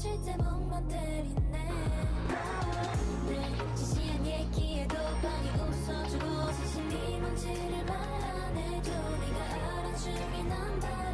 미칠 때 몸만 때리네. 내 지시한 얘기에도 많이 웃어주고 사실 이 뭔지를 말 안 해도 네가 알아주긴 한다.